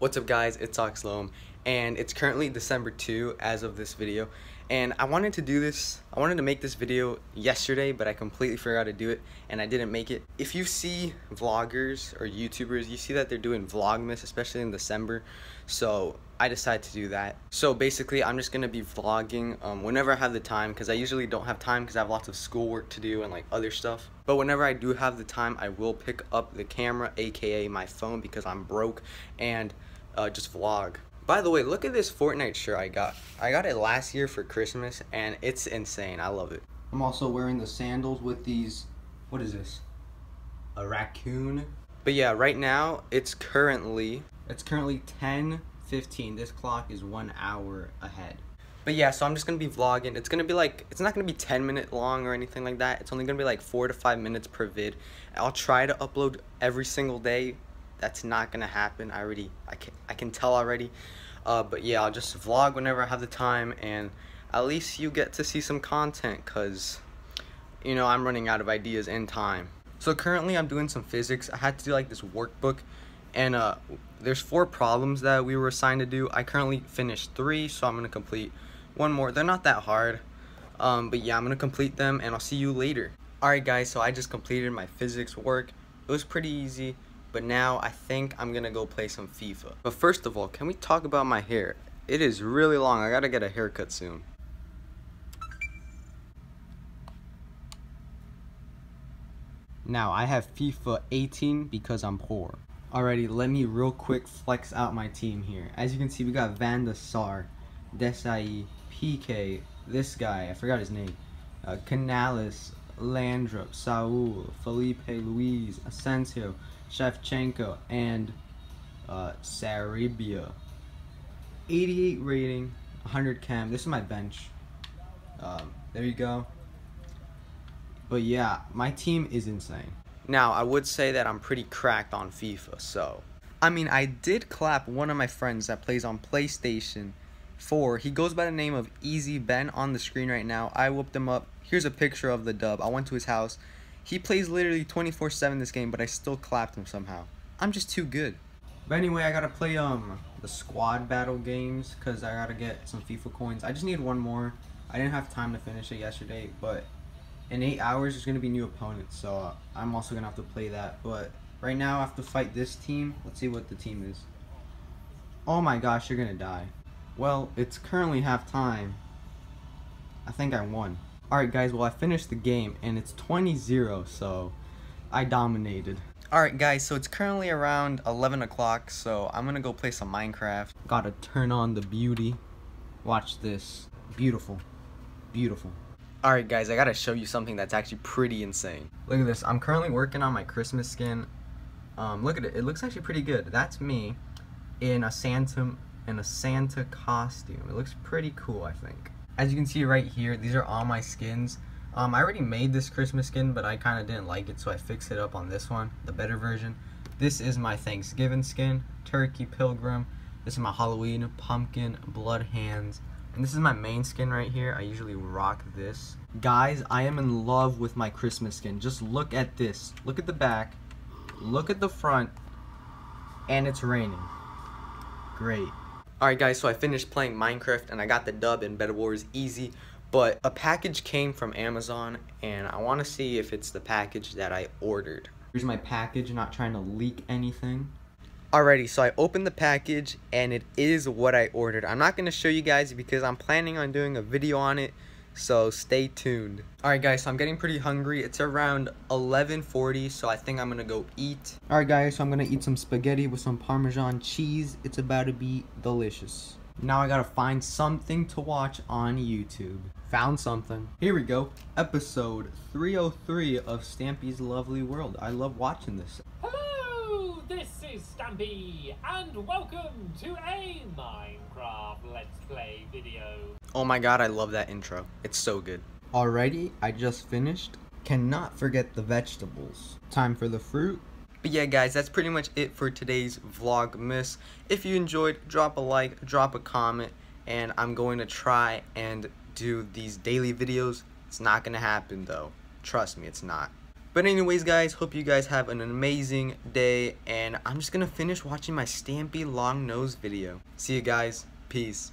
What's up guys, it's Oxtlome, and it's currently December 2 as of this video, and I wanted to do this, I wanted to make this video yesterday, but I completely forgot to do it, and I didn't make it. If you see vloggers or YouTubers, you see that they're doing Vlogmas, especially in December, so I decided to do that. So basically, I'm just going to be vlogging um, whenever I have the time, because I usually don't have time because I have lots of schoolwork to do and like other stuff. But whenever I do have the time, I will pick up the camera, aka my phone, because I'm broke, and uh, just vlog. By the way, look at this Fortnite shirt I got. I got it last year for Christmas, and it's insane. I love it. I'm also wearing the sandals with these, what is this? A raccoon. But yeah, right now, it's currently, it's currently 10 15. This clock is one hour ahead. But yeah, so I'm just gonna be vlogging. It's gonna be like, it's not gonna be 10 minute long or anything like that. It's only gonna be like four to five minutes per vid. I'll try to upload every single day that's not gonna happen. I already, I can, I can tell already. Uh, but yeah, I'll just vlog whenever I have the time, and at least you get to see some content, cause you know I'm running out of ideas and time. So currently I'm doing some physics. I had to do like this workbook, and uh, there's four problems that we were assigned to do. I currently finished three, so I'm gonna complete one more. They're not that hard, um, but yeah, I'm gonna complete them, and I'll see you later. Alright guys, so I just completed my physics work. It was pretty easy. But now I think I'm gonna go play some FIFA. But first of all, can we talk about my hair? It is really long. I gotta get a haircut soon. Now, I have FIFA 18 because I'm poor. Alrighty, let me real quick flex out my team here. As you can see, we got Van der Sar, Desai, Piqué, this guy, I forgot his name, uh, Canales, Laudrup, Saul, Filipe Luis, Asensio, Shevchenko, and uh, Sarabia. 88 rating, 100 cam. This is my bench. Um, there you go. But yeah, my team is insane. Now, I would say that I'm pretty cracked on FIFA, so. I mean, I did clap one of my friends that plays on PlayStation 4. He goes by the name of Easy Ben on the screen right now. I whooped him up. Here's a picture of the dub. I went to his house. He plays literally 24-7 this game, but I still clapped him somehow. I'm just too good. But anyway, I gotta play um the squad battle games because I gotta get some FIFA coins. I just need one more. I didn't have time to finish it yesterday, but in eight hours there's gonna be new opponents, so uh, I'm also gonna have to play that. But right now I have to fight this team. Let's see what the team is. Oh my gosh, you're gonna die. Well, it's currently half time. I think I won. Alright guys, well I finished the game and it's 20-0, so I dominated. Alright guys, so it's currently around 11 o'clock, so I'm gonna go play some Minecraft. Gotta turn on the beauty. Watch this. Beautiful. Beautiful. Alright guys, I gotta show you something that's actually pretty insane. Look at this, I'm currently working on my Christmas skin. Um, look at it, it looks actually pretty good. That's me in a Santa, in a Santa costume. It looks pretty cool, I think as you can see right here, these are all my skins. Um, I already made this Christmas skin, but I kind of didn't like it, so I fixed it up on this one, the better version. This is my Thanksgiving skin, Turkey Pilgrim. This is my Halloween Pumpkin Blood Hands. And this is my main skin right here. I usually rock this. Guys, I am in love with my Christmas skin. Just look at this. Look at the back. Look at the front. And it's raining. Great. Alright guys, so I finished playing Minecraft and I got the dub in Bed Wars easy, but a package came from Amazon and I want to see if it's the package that I ordered. Here's my package, not trying to leak anything. Alrighty, so I opened the package and it is what I ordered. I'm not going to show you guys because I'm planning on doing a video on it, so stay tuned. Alright guys, so I'm getting pretty hungry. It's around 11.40, so I think I'm gonna go eat. Alright guys, so I'm gonna eat some spaghetti with some Parmesan cheese. It's about to be delicious. Now I gotta find something to watch on YouTube. Found something. Here we go. Episode 303 of Stampy's Lovely World. I love watching this. Hello, this is Stampy, and welcome to a Minecraft Let's Play video. Oh my god, I love that intro. It's so good. Alrighty, I just finished. Cannot forget the vegetables. Time for the fruit. But yeah guys, that's pretty much it for today's Vlogmas. If you enjoyed, drop a like, drop a comment, and I'm going to try and do these daily videos. It's not going to happen though. Trust me, it's not. But anyways, guys, hope you guys have an amazing day, and I'm just gonna finish watching my Stampy Longnose video. See you guys. Peace.